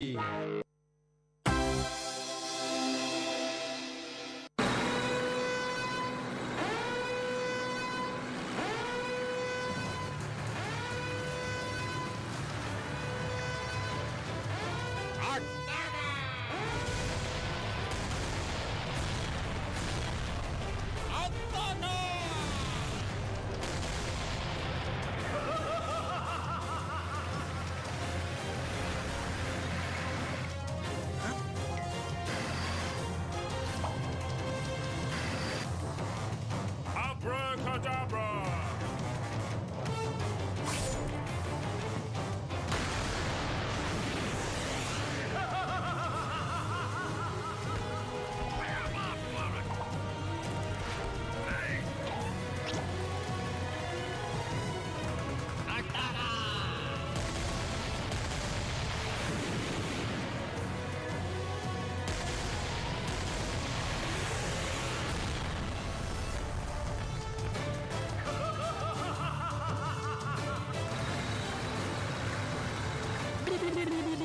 Hey. Tchau,